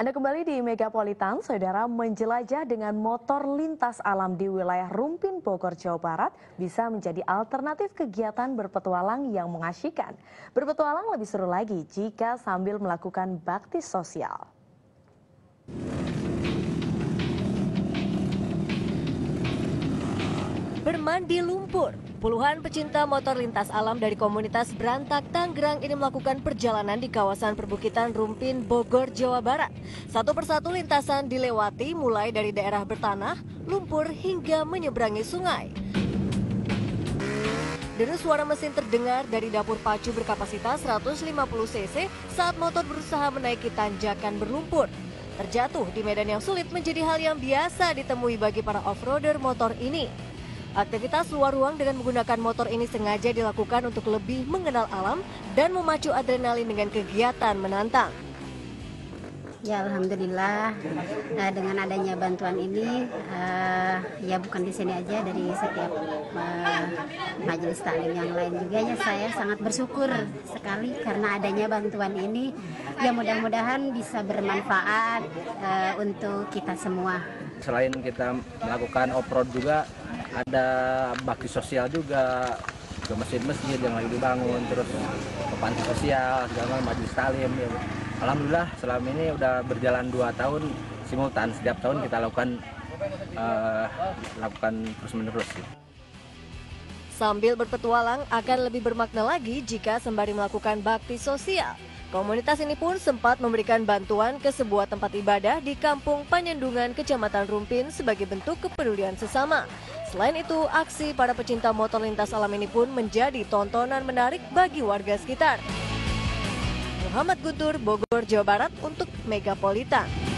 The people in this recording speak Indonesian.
Anda kembali di Megapolitan, saudara menjelajah dengan motor lintas alam di wilayah Rumpin, Bogor, Jawa Barat bisa menjadi alternatif kegiatan berpetualang yang mengasyikan. Berpetualang lebih seru lagi jika sambil melakukan bakti sosial. Bermandi lumpur, puluhan pecinta motor lintas alam dari komunitas Berantak Tanggerang ini melakukan perjalanan di kawasan perbukitan Rumpin, Bogor, Jawa Barat. Satu persatu lintasan dilewati mulai dari daerah bertanah, lumpur hingga menyeberangi sungai. Deru suara mesin terdengar dari dapur pacu berkapasitas 150 cc saat motor berusaha menaiki tanjakan berlumpur. Terjatuh di medan yang sulit menjadi hal yang biasa ditemui bagi para off-roader motor ini. Aktivitas luar ruang dengan menggunakan motor ini sengaja dilakukan untuk lebih mengenal alam dan memacu adrenalin dengan kegiatan menantang. Ya alhamdulillah uh, dengan adanya bantuan ini uh, ya bukan di sini aja dari setiap uh, majelis taklim yang lain juga ya saya sangat bersyukur sekali karena adanya bantuan ini ya mudah-mudahan bisa bermanfaat uh, untuk kita semua. Selain kita melakukan off-road juga ada bakti sosial juga ke masjid-masjid yang lagi dibangun terus ke panti sosial segala majelis talim ya. Alhamdulillah selama ini udah berjalan dua tahun simultan setiap tahun kita lakukan uh, lakukan terus menerus gitu. Sambil berpetualang akan lebih bermakna lagi jika sembari melakukan bakti sosial. Komunitas ini pun sempat memberikan bantuan ke sebuah tempat ibadah di Kampung Panyendungan, Kecamatan Rumpin sebagai bentuk kepedulian sesama. Selain itu, aksi para pecinta motor lintas alam ini pun menjadi tontonan menarik bagi warga sekitar. Muhammad Guntur, Bogor, Jawa Barat untuk Megapolitan.